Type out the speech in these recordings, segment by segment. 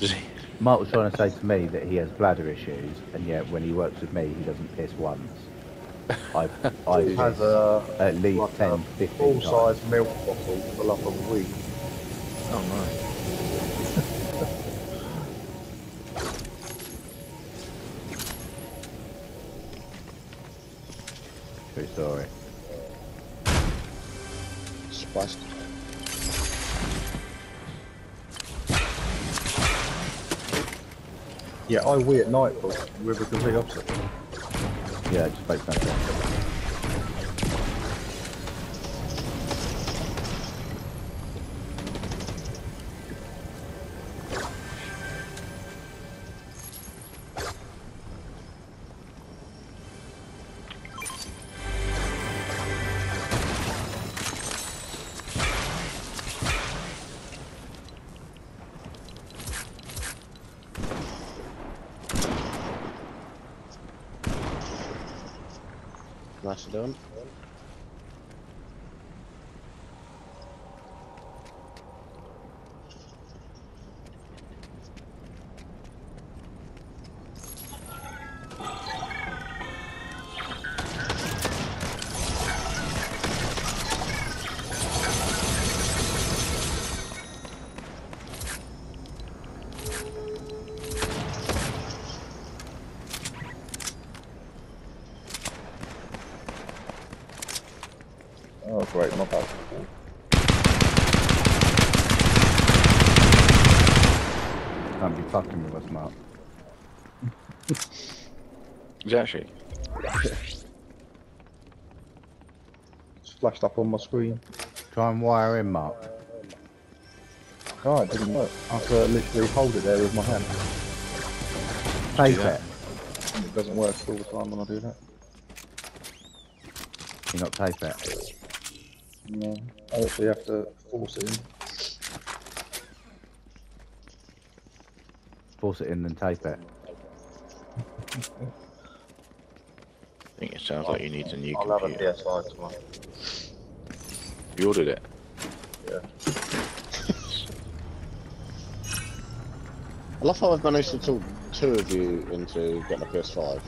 Does? Mark was trying to say to me that he has bladder issues, and yet when he works with me, he doesn't piss once. I've, I've He has a uh, at least like 10, 15 full times. size milk bottle full of a week. Oh no. True story. Spliced. Yeah, I wee at night, but we're the complete opposite. Yeah, just makes no done. Oh, great, my bad. Can't be fucking with us, Mark. Is it? It's flashed up on my screen. Try and wire in, Mark. Oh, it didn't work. I have to literally hold it there with my hand. Tape it. It doesn't work all the time when I do that. You not tape it. No, I actually have to force it in. Force it in, then tape it. I think it sounds like you need a new I'll have a computer. PS5 tomorrow. You ordered it. Yeah. I love how I've managed to talk two of you into getting a PS5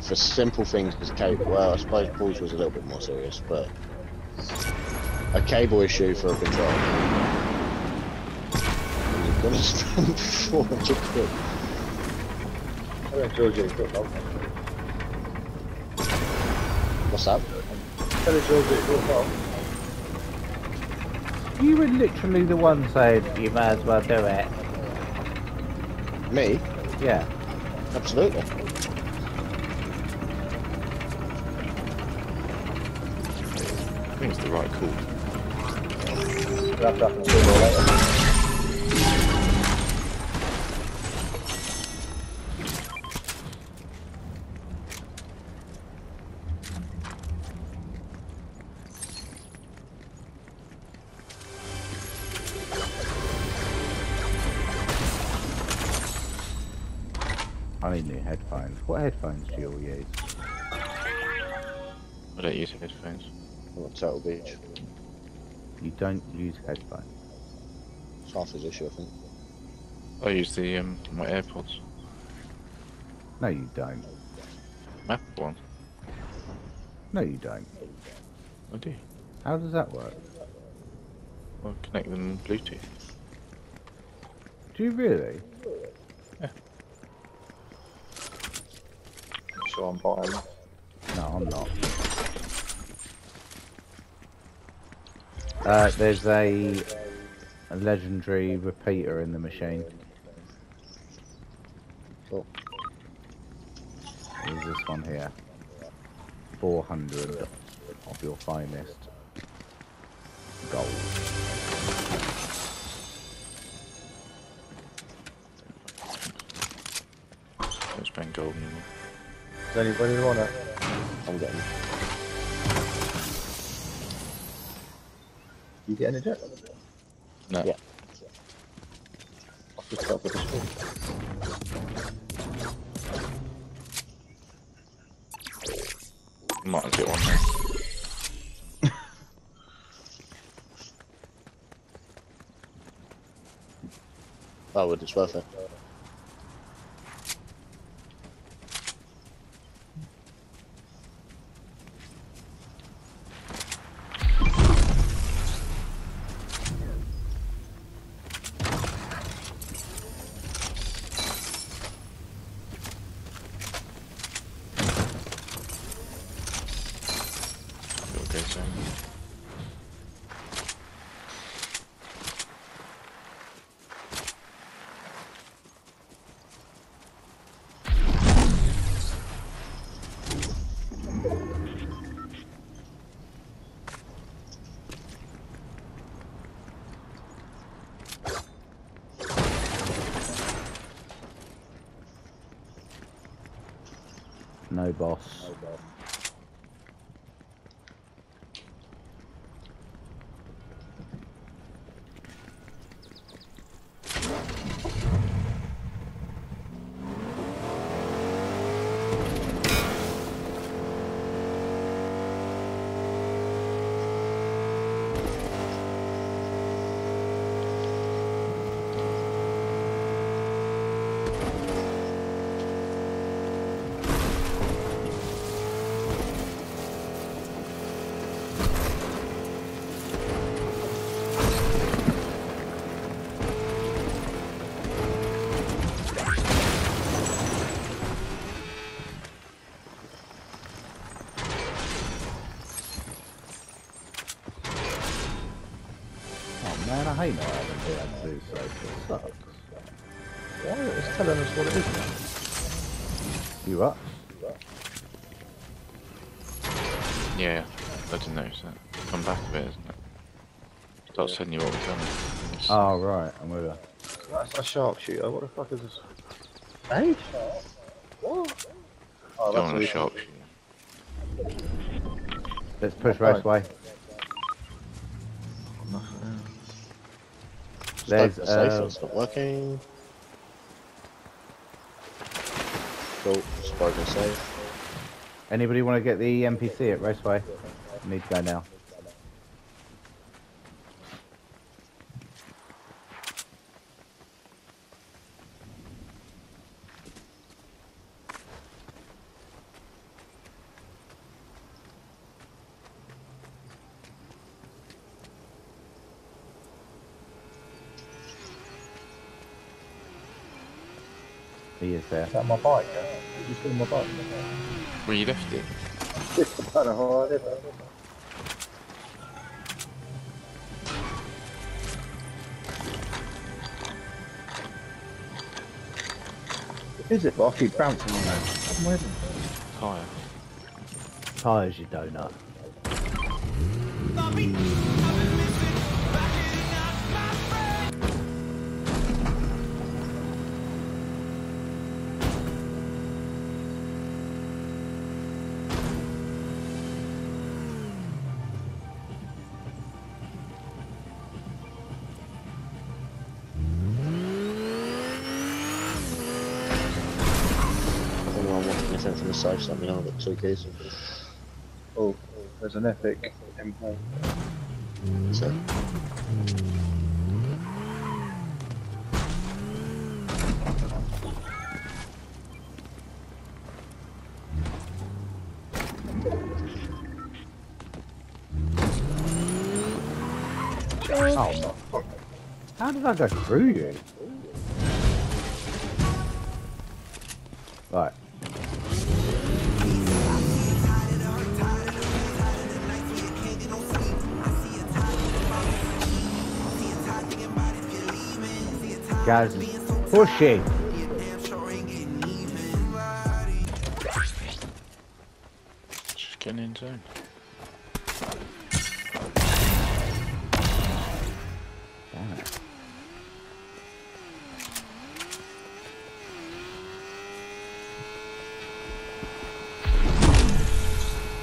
for simple things as cable. Well, I suppose Paul's was a little bit more serious, but a cable issue for a controller. You're gonna spend 400 quid. I don't George it's got love. What's that? Tell it George it's got love. You were literally the one saying, you might as well do it. Me? Yeah. Absolutely. I think it's the right call. Use headphones. I'm at Turtle Beach. You don't use headphones. It's half his issue, I think. I use the um my AirPods. No, you don't. Apple one. No, you don't. I do. How does that work? I connect them Bluetooth. Do you really? Yeah. So I'm buying. No, I'm not. Uh, there's a, a legendary repeater in the machine. Cool. There's this one here. 400 of your finest gold. Don't spend gold anymore. Does anybody want it? I'm getting You getting a jet? No. Yeah. I've just got with the school. Might get one now. I would, it's worth it. Got go zone. No boss. Oh man, I hate not having DLC so it sucks. Why? It's telling us what it is now. You up? Yeah, I didn't notice that. Come back a bit, isn't it? Start sending you what we're done. It's- Oh right, I'm with you. That's a sharpshooter. What the fuck is this? Hey? What? Oh, Go on a the- sharpshooter. Let's push Right. raceway. Nothing. There's, Stoke the safe, uh, it's not working. Cool, it's broken safe. Anybody want to get the NPC at raceway? Need to go now. He is there. Is that my bike? Yeah? Did you steal my bike? Well, you left it. I don't know I did that. Is it? But I keep bouncing on that. I'm waiting. Tyre. Tires, you donut. If anyone wants anything from the safe, let me know. I've got two keys. Oh, there's an epic M4. So, Oh, my- how did I go through you? Right. Guys, pushing. Just getting in zone. Damn it.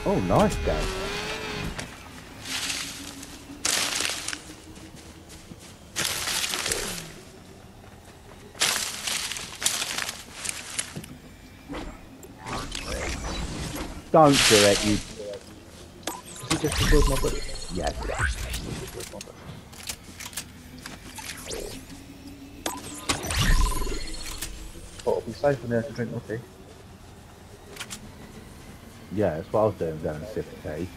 Oh, nice Don't do it, you. Did you just destroyed my body? Yes. But it'll be safe when I can drink my tea. Yeah, that's what I was doing, down and sip tea.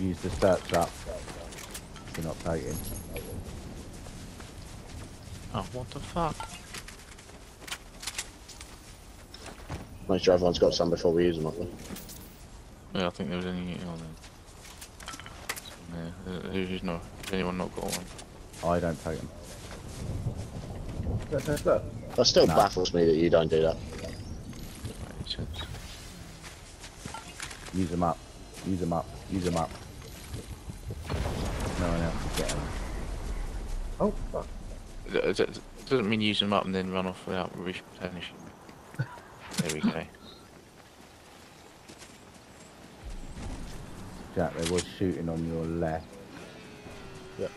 Use the search up. You're not taking. Oh, what the fuck? Make sure everyone's got some before we use them, haven't we? Yeah, I think there was any on there. Yeah, who's not? Anyone not got one? I don't take them. That still No. baffles me that you don't do that. Use them up. Use them up. Use them up. No one else is getting them. Oh, fuck. Uh, th- th- Doesn't mean use them up and then run off without replenishing. there we go. Jack, there was shooting on your left. Yep.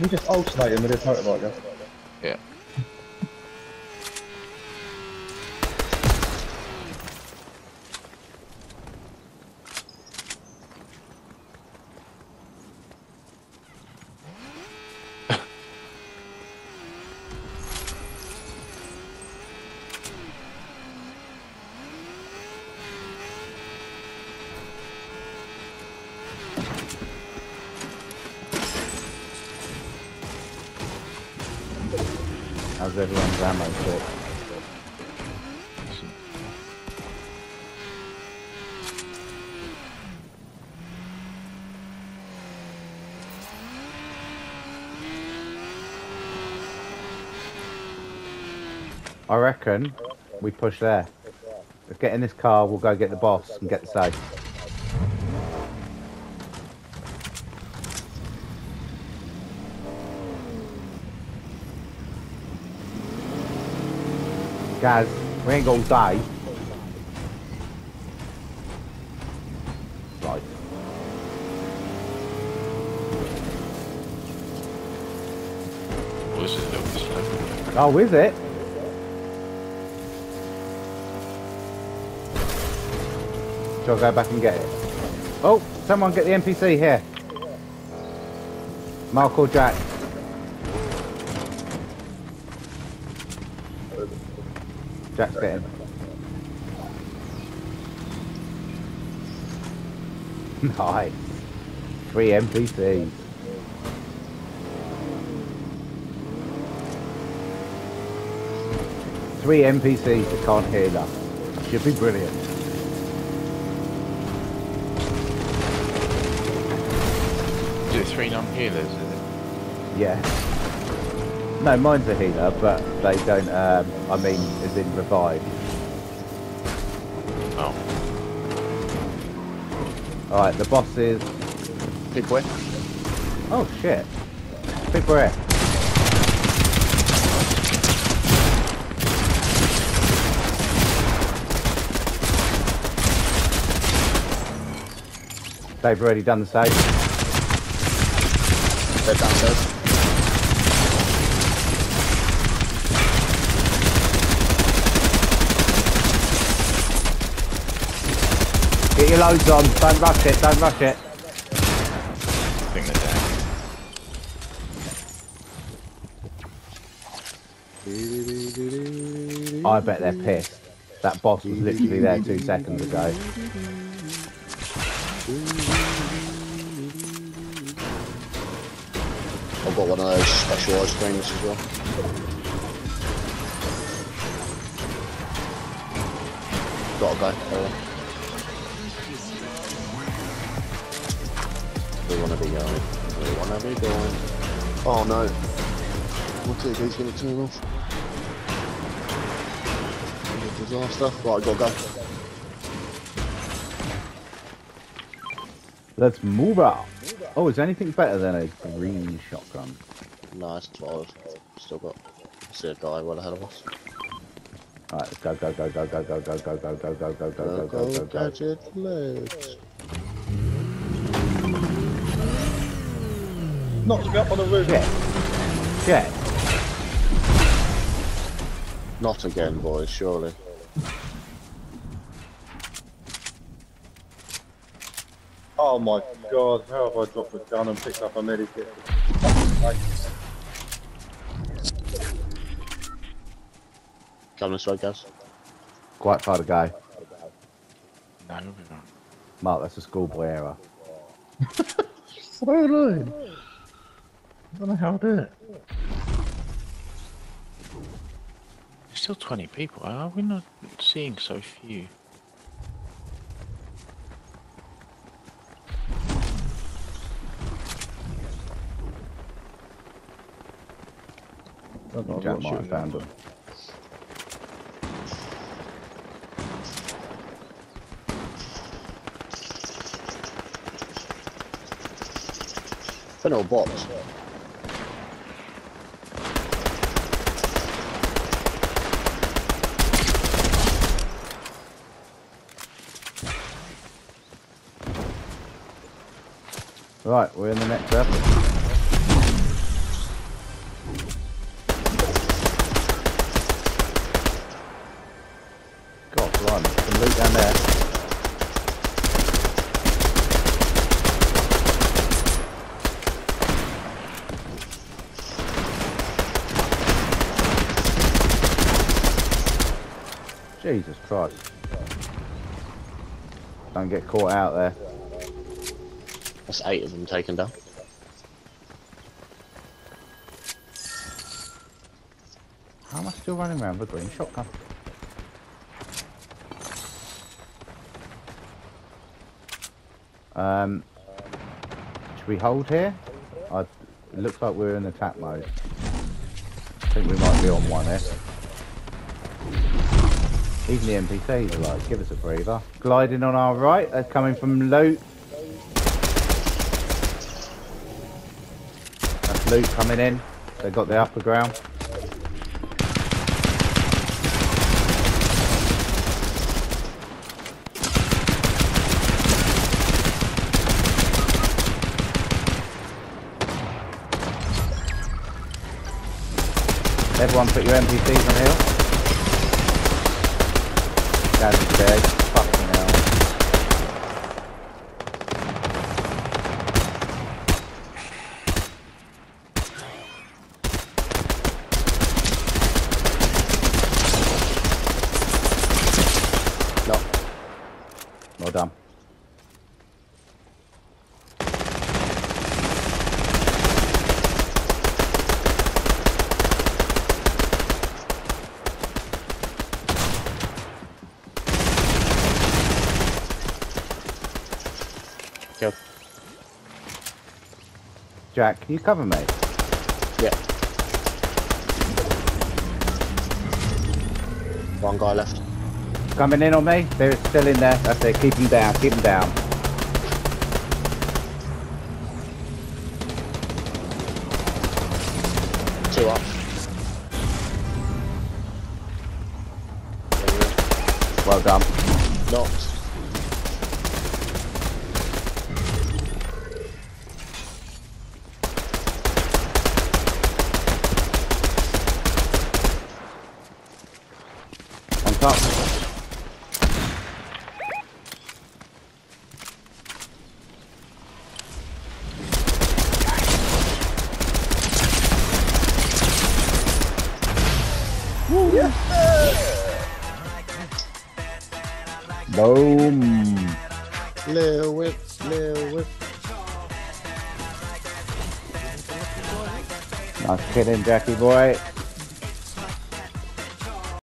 You just alternate him with his motorbike, yeah? Yeah. How's everyone's ammo? Decent. I reckon we push there. Let's get in this car, we'll go get the boss and get the safe. Guys, we ain't gonna die. Right. Well, this is a little bit slow. Oh, is it? Shall I go back and get it? Oh, someone get the NPC here. Mark or Jack. Jack's getting. nice. Three NPCs. Three NPCs that can't heal us. Should be brilliant. Is it three non-healers? Is it? Yeah. No, mine's a healer, but they don't, um, I mean, as in revive. Oh, Alright, the boss is... Big boy. Oh, shit. Big breath. They've already done the save. They're downstairs. Get your loads on. Don't rush it. Don't rush it. I think they're down. I bet they're pissed. That boss was literally there two seconds ago. I've got one of those special ice creams as well. Gotta go. We wanna be going. Oh no. What is he's gonna turn off? Disaster. Right, gotta go. Let's move out. Oh, is anything better than a green shotgun? Nice, five. Still got. See a guy well ahead of us. Alright, let's go, go, go, go, go, go, go, go, go, go, go, go, go, Go, go, go, go, go, go. gadget legs. Knocked me up on the roof. Jet. Jet. Not again, boys, surely. Oh my god, how have I dropped the gun and picked up a medikit? Come this way, guys. Quite far to go. No, we're not. Mark, that's a schoolboy error. So annoying. I don't know how to do it. There's still 20 people. Are we not seeing so few? I don't know, I'm Jack might have found them. them. They're all bots. Right, we're in the next level. God, blimey, some loot down there. Jesus Christ. Don't get caught out there. That's eight of them taken down. How am I still running around with a green shotgun? Um, should we hold here? I, it looks like we're in attack mode. I think we might be on one here. Even the NPCs are like, give us a breather. Gliding on our right, they're coming from loot. Loot coming in. They got the upper ground. Everyone put your NPCs on dead. Fucking hell. No. Well done. Kill. Jack, can you cover me? Yeah. One guy left. Coming in on me? They're still in there. That's it. Keep them down. Keep them down. Two up. Well done. Knocked. Top. Boom. Lil whip, lil whip. Nice killing, Jackie boy.